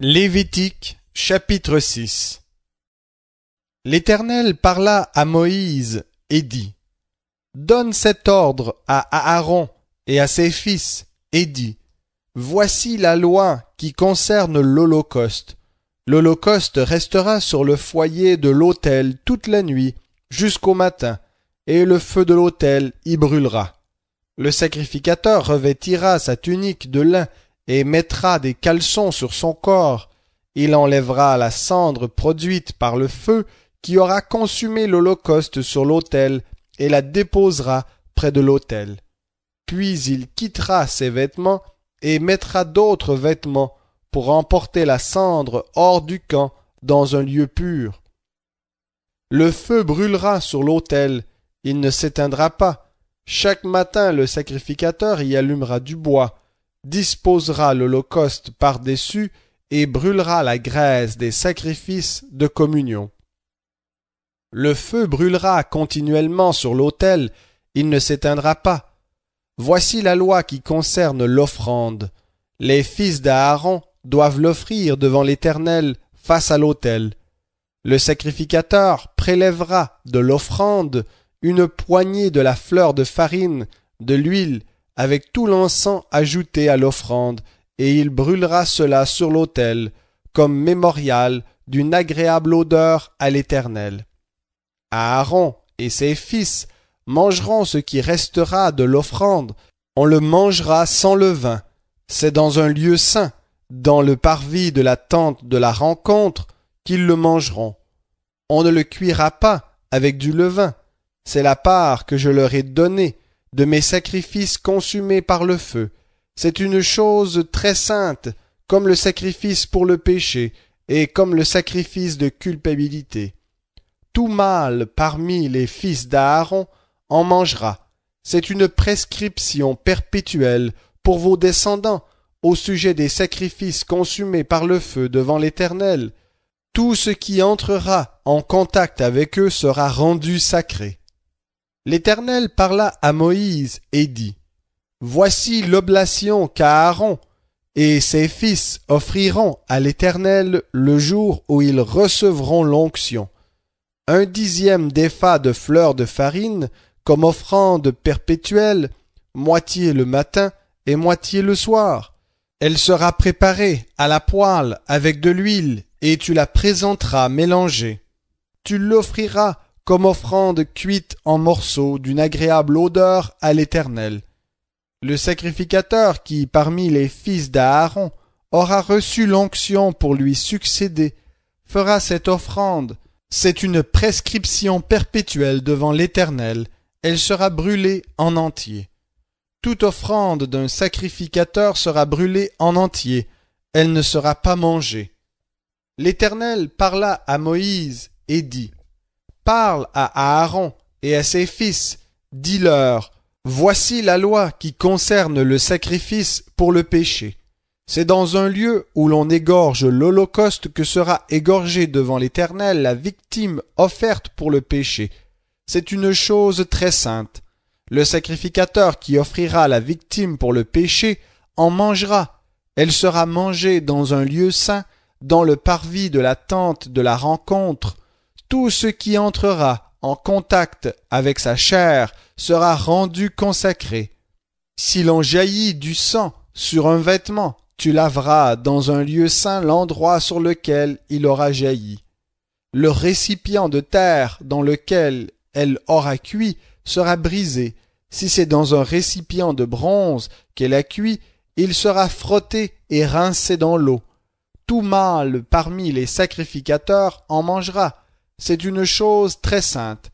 Lévitique chapitre 6 L'Éternel parla à Moïse et dit Donne cet ordre à Aaron et à ses fils et dis Voici la loi qui concerne l'Holocauste. L'Holocauste restera sur le foyer de l'autel toute la nuit jusqu'au matin, et le feu de l'autel y brûlera. Le sacrificateur revêtira sa tunique de lin et mettra des caleçons sur son corps. Il enlèvera la cendre produite par le feu qui aura consumé l'holocauste sur l'autel et la déposera près de l'autel. Puis il quittera ses vêtements et mettra d'autres vêtements pour emporter la cendre hors du camp dans un lieu pur. Le feu brûlera sur l'autel, il ne s'éteindra pas. Chaque matin le sacrificateur y allumera du bois, disposera l'holocauste par-dessus et brûlera la graisse des sacrifices de communion. Le feu brûlera continuellement sur l'autel, il ne s'éteindra pas. Voici la loi qui concerne l'offrande. Les fils d'Aaron doivent l'offrir devant l'Éternel face à l'autel. Le sacrificateur prélèvera de l'offrande une poignée de la fleur de farine, de l'huile avec tout l'encens ajouté à l'offrande, et il brûlera cela sur l'autel, comme mémorial d'une agréable odeur à l'Éternel. Aaron et ses fils mangeront ce qui restera de l'offrande, on le mangera sans levain. C'est dans un lieu saint, dans le parvis de la tente de la rencontre, qu'ils le mangeront. On ne le cuira pas avec du levain. C'est la part que je leur ai donnée de mes sacrifices consumés par le feu. C'est une chose très sainte, comme le sacrifice pour le péché, et comme le sacrifice de culpabilité. Tout mâle parmi les fils d'Aaron en mangera. C'est une prescription perpétuelle pour vos descendants au sujet des sacrifices consumés par le feu devant l'Éternel. Tout ce qui entrera en contact avec eux sera rendu sacré. L'Éternel parla à Moïse et dit, Voici l'oblation qu'Aaron et ses fils offriront à l'Éternel le jour où ils recevront l'onction. Un dixième d'effa de fleurs de farine comme offrande perpétuelle, moitié le matin et moitié le soir. Elle sera préparée à la poêle avec de l'huile et tu la présenteras mélangée. Tu l'offriras comme offrande cuite en morceaux d'une agréable odeur à l'Éternel. Le sacrificateur qui, parmi les fils d'Aaron, aura reçu l'onction pour lui succéder, fera cette offrande. C'est une prescription perpétuelle devant l'Éternel, elle sera brûlée en entier. Toute offrande d'un sacrificateur sera brûlée en entier, elle ne sera pas mangée. L'Éternel parla à Moïse et dit Parle à Aaron et à ses fils, dis-leur, Voici la loi qui concerne le sacrifice pour le péché. C'est dans un lieu où l'on égorge l'holocauste que sera égorgée devant l'Éternel la victime offerte pour le péché. C'est une chose très sainte. Le sacrificateur qui offrira la victime pour le péché en mangera. Elle sera mangée dans un lieu saint, dans le parvis de la tente de la rencontre, tout ce qui entrera en contact avec sa chair sera rendu consacré. Si l'on jaillit du sang sur un vêtement, tu laveras dans un lieu saint l'endroit sur lequel il aura jailli. Le récipient de terre dans lequel elle aura cuit sera brisé. Si c'est dans un récipient de bronze qu'elle a cuit, il sera frotté et rincé dans l'eau. Tout mâle parmi les sacrificateurs en mangera, c'est une chose très sainte.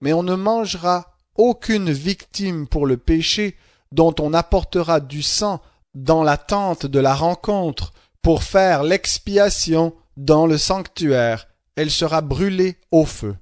Mais on ne mangera aucune victime pour le péché dont on apportera du sang dans la tente de la rencontre pour faire l'expiation dans le sanctuaire. Elle sera brûlée au feu.